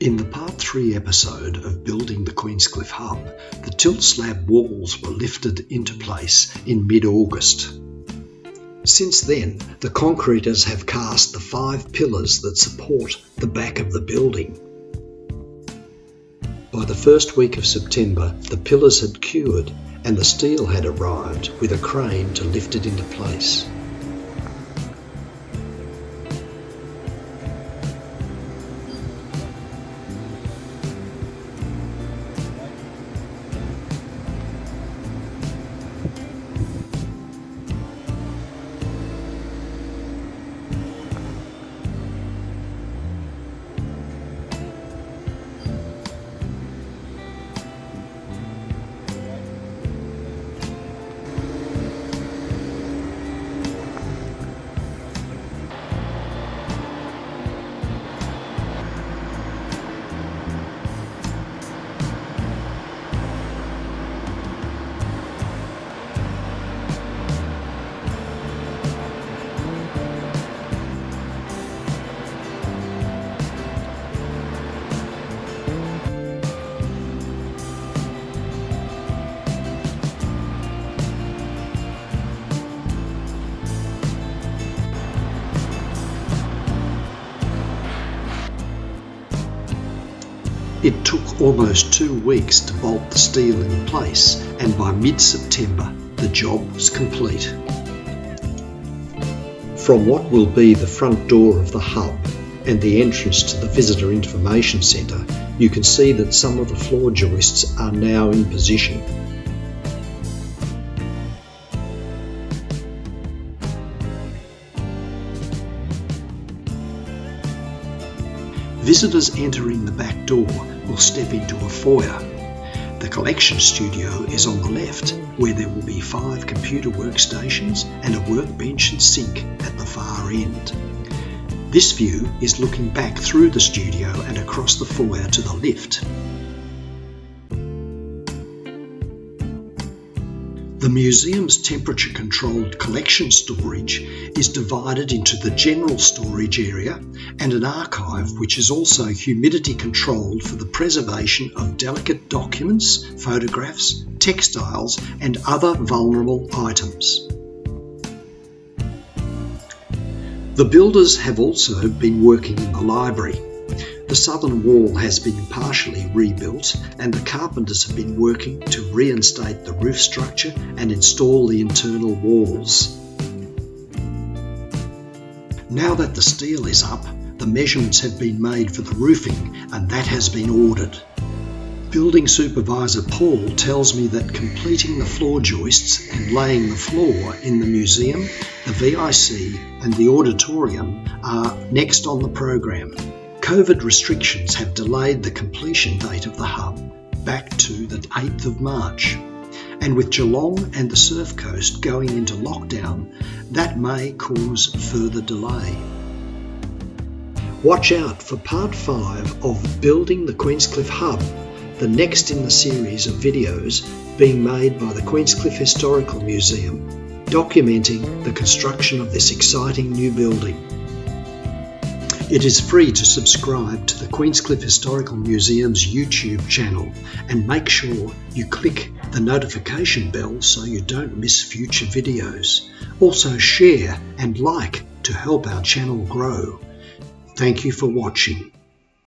In the Part 3 episode of Building the Queenscliffe Hub, the tilt slab walls were lifted into place in mid August. Since then, the concreters have cast the five pillars that support the back of the building. By the first week of September, the pillars had cured and the steel had arrived with a crane to lift it into place. It took almost two weeks to bolt the steel in place, and by mid September, the job was complete. From what will be the front door of the hub and the entrance to the Visitor Information Centre, you can see that some of the floor joists are now in position. Visitors entering the back door will step into a foyer. The collection studio is on the left, where there will be five computer workstations and a workbench and sink at the far end. This view is looking back through the studio and across the foyer to the lift. The museum's temperature controlled collection storage is divided into the general storage area and an archive which is also humidity controlled for the preservation of delicate documents, photographs, textiles and other vulnerable items. The builders have also been working in the library the southern wall has been partially rebuilt and the carpenters have been working to reinstate the roof structure and install the internal walls. Now that the steel is up, the measurements have been made for the roofing and that has been ordered. Building Supervisor Paul tells me that completing the floor joists and laying the floor in the museum, the VIC and the auditorium are next on the program. COVID restrictions have delayed the completion date of the hub back to the 8th of March. And with Geelong and the Surf Coast going into lockdown, that may cause further delay. Watch out for part 5 of Building the Queenscliffe Hub, the next in the series of videos being made by the Queenscliffe Historical Museum, documenting the construction of this exciting new building. It is free to subscribe to the Queenscliffe Historical Museum's YouTube channel and make sure you click the notification bell so you don't miss future videos. Also share and like to help our channel grow. Thank you for watching.